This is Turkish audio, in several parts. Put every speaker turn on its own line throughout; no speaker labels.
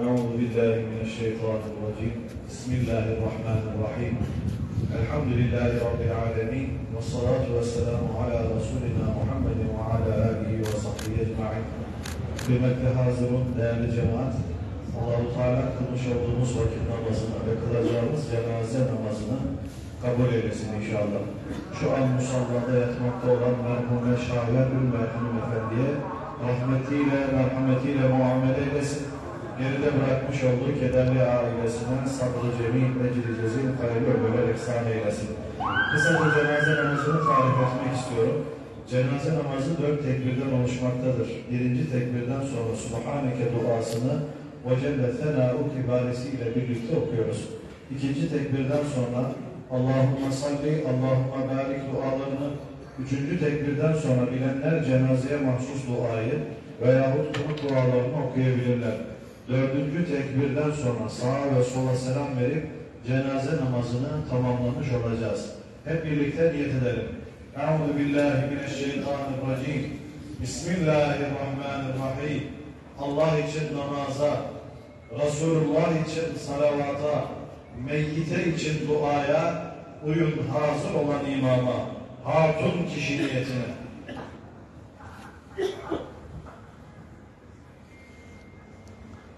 أعوذ بالله من الشيطان الرجيم بسم الله الرحمن الرحيم الحمد لله رب العالمين والصلاة والسلام على رسولنا محمد وعلى آله وصحبه أجمعين Kıymetli hazırın, değerli cemaat, Allah-u Teala kılmış olduğumuz vakit namazını ve kılacağımız cenaze namazını kabul eylesin inşallah. Şu an musallada yatmakta olan merhume Şaher Ülmer Hanımefendiye rahmetiyle, merhametiyle muamele eylesin. Geride bırakmış olduğu kederli ailesine sabrı cemil, ecri cezil, hayırlı ömürler ihsan eylesin. Kısaca cenaze namazını tarif etmek istiyorum. Cenaze namazı dört tekbirden oluşmaktadır. Birinci tekbirden sonra Subhaneke duasını ve Celle Senâ'u kibaresiyle birlikte okuyoruz. İkinci tekbirden sonra Allahümme salli, Allahümme barik dualarını üçüncü tekbirden sonra bilenler cenazeye mahsus duayı veyahut kunut dualarını okuyabilirler. Dördüncü tekbirden sonra sağa ve sola selam verip cenaze namazını tamamlamış olacağız. Hep birlikte niyet edelim. Euzu billahi mineşşeytanirracim. Bismillahirrahmanirrahim. Allah için namaza, Resulullah için salavata, meyyite için duaya, uyun hazır olan imama, hatun kişi niyetine.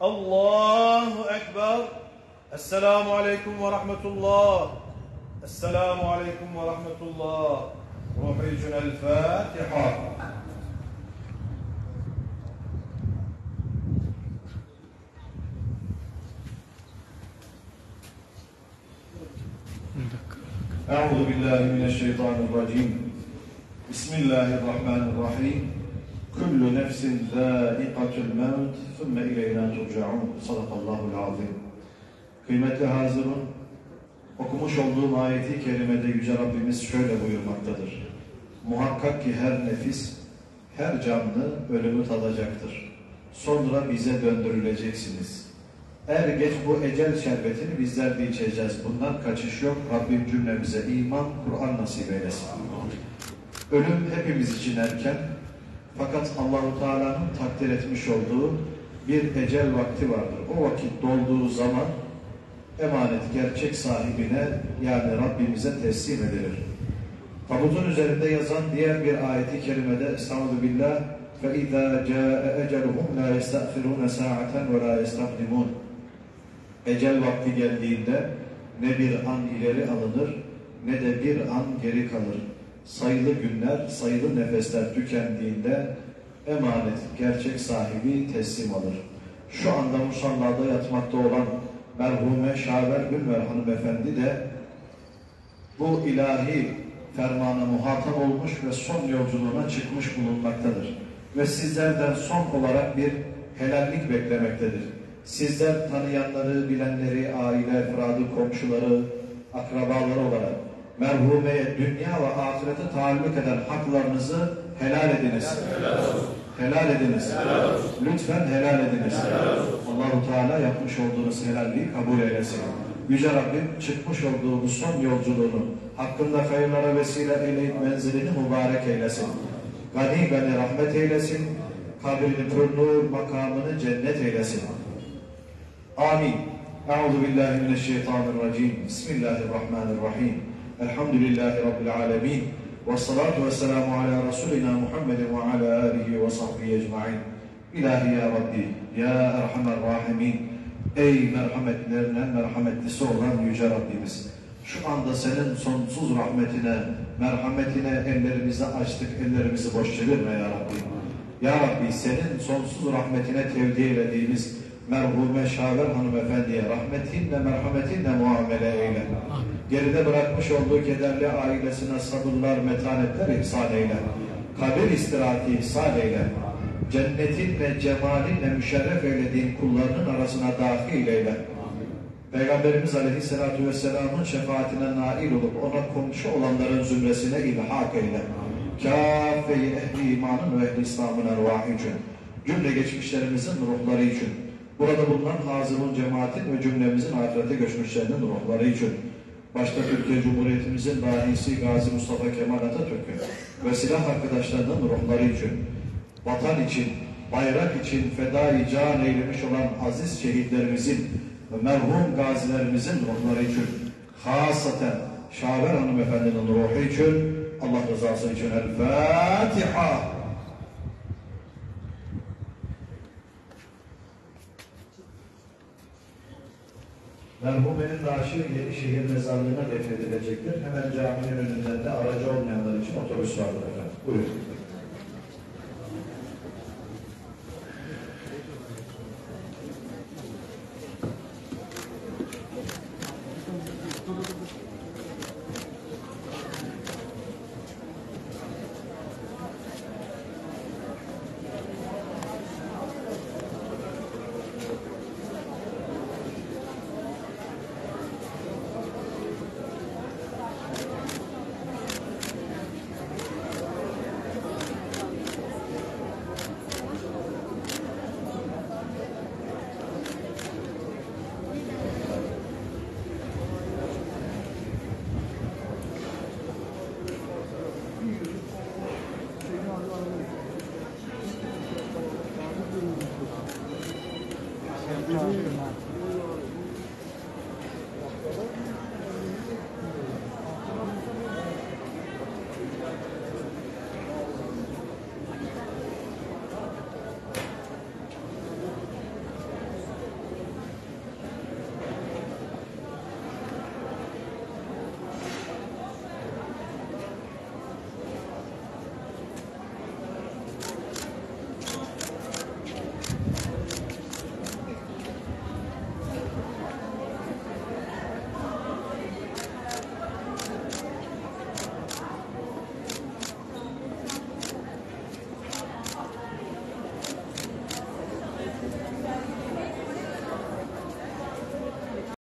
Allahu Ekber. Allahu Ekber. Allahu Ekber. Esselamu Aleyküm ve Rahmetullah. Esselamu Aleyküm ve Rahmetullah. Ruhicun el Fatiha.
Euzu billahi mineşşeytanirracim. Bismillahirrahmanirrahim. Kullu nefsin zâikatul mevt, thumme ileyna turcaun. Sadakallahul azim. Kıymetli hazırın, okumuş olduğum ayeti kerimede Yüce Rabbimiz şöyle buyurmaktadır. Muhakkak ki her nefis, her canlı ölümü tadacaktır. Sonra bize döndürüleceksiniz. Er geç bu ecel şerbetini bizler de içeceğiz. Bundan kaçış yok. Rabbim cümlemize iman, Kur'an nasip eylesin. Ölüm hepimiz için erken. Fakat Allahu Teala'nın takdir etmiş olduğu bir ecel vakti vardır. O vakit dolduğu zaman emanet gerçek sahibine yani Rabbimize teslim edilir. Tabutun üzerinde yazan diğer bir ayeti kerimede Estağfurullah billah ve izâ câe eceluhum la yestâfirûne sa'aten ve la yestâflimûn Ecel vakti geldiğinde ne bir an ileri alınır ne de bir an geri kalır. Sayılı günler, sayılı nefesler tükendiğinde emanet gerçek sahibi teslim alır. Şu anda musallada yatmakta olan merhume Şaver Gülver hanımefendi de bu ilahi fermana muhatap olmuş ve son yolculuğuna çıkmış bulunmaktadır. Ve sizlerden son olarak bir helallik beklemektedir. Sizler tanıyanları, bilenleri, aile, efradı, komşuları, akrabaları olarak merhumeye dünya ve ahirete taalluk eden haklarınızı helal ediniz. Helal ediniz. Lütfen helal ediniz. Allahu Teala yapmış olduğunuz helalliği kabul eylesin. Yüce Rabbim çıkmış olduğu son yolculuğunu hakkında hayırlara vesile eyleyip menzilini mübarek eylesin. Gani gani rahmet eylesin. Kabrini pür makamını cennet eylesin. Amin. Euzu. Bismillahirrahmanirrahim. Elhamdülillahi rabbil alamin. Ve salatu ve selamu ala Resulina Muhammedin ve ala alihi ve sahbihi ecmain. İlahi ya Rabbi, ya Erhamer Rahimin. Ey merhametlerine merhametlisi olan Yüce Rabbimiz. Şu anda senin sonsuz rahmetine, merhametine ellerimizi açtık, ellerimizi boş çevirme ya Rabbi. Ya Rabbi senin sonsuz rahmetine tevdi eylediğimiz merhume Şaver hanımefendiye rahmetinle merhametinle muamele eyle. Geride bırakmış olduğu kederli ailesine sabırlar, metanetler ihsan eyle. Kabir istirahati ihsan eyle. Cennetinle, cemalinle müşerref eylediğin kullarının arasına dahil eyle. Peygamberimiz Aleyhisselatü Vesselam'ın şefaatine nail olup ona komşu olanların zümresine ilhak eyle. Kâfe-i ehli imanın ve ehli İslam'ın ervahı için, cümle geçmişlerimizin ruhları için, burada bulunan hazırın cemaatin ve cümlemizin ahirete göçmüşlerinin ruhları için, başta Türkiye Cumhuriyetimizin dahisi Gazi Mustafa Kemal Atatürk'ün ve silah arkadaşlarının ruhları için, vatan için, bayrak için fedai can eylemiş olan aziz şehitlerimizin ve merhum gazilerimizin ruhları için, hasaten Şaver hanımefendinin ruhu için, Allah rızası için El Fatiha. Merhumenin naaşı Yenişehir mezarlığına defnedilecektir. Hemen caminin önünden de aracı olmayanlar için otobüs vardır efendim. Buyurun.